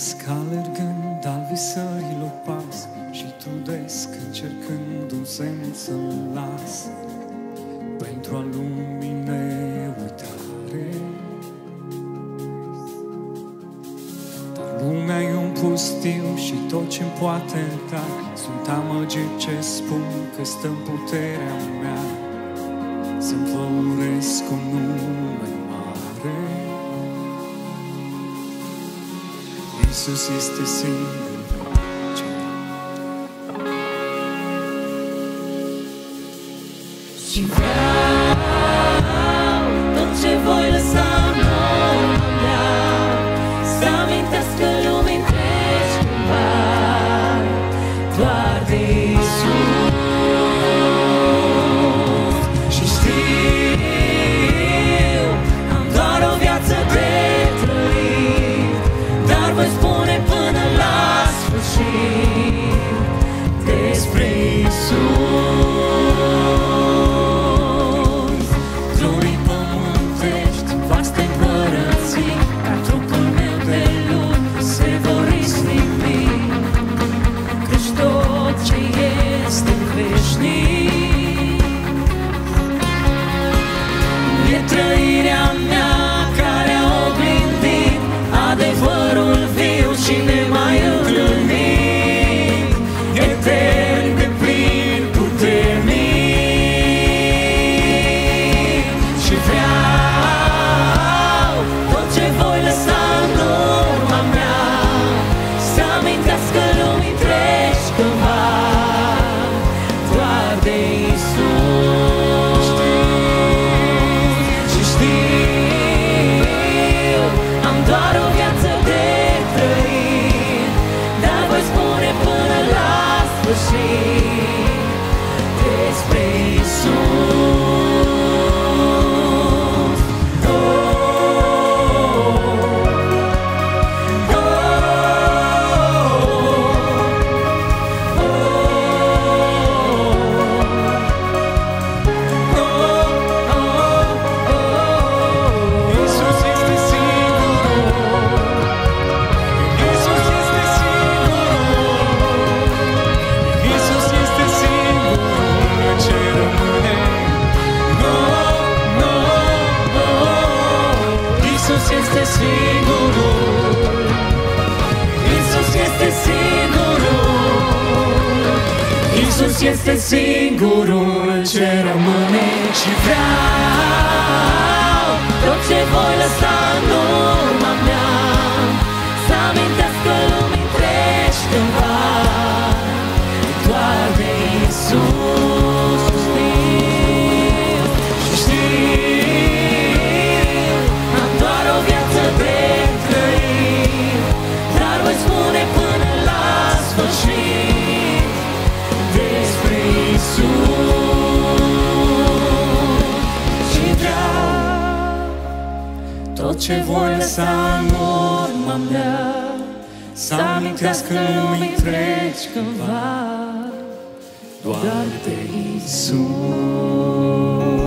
Trăiesc alergând al visărilor pas Și trudesc încercând un semn să-l las. Pentru a lumine uitare. Dar lumea e un pustiu și tot ce-mi poate da. Sunt amăgit ce spun că stă în puterea mea. Să-mi floresc un nume Iisus este singur ce Și vreau tot ce voi lăsa în urma mea Să amintească lumii întregi cândva Doar Iisus este singurul ce rămâne și vreau. Tot ce voi lăsa Tot ce voi lăsa în urma mea Să amintească lumii întregi cândva Doar de Iisus